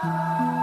Música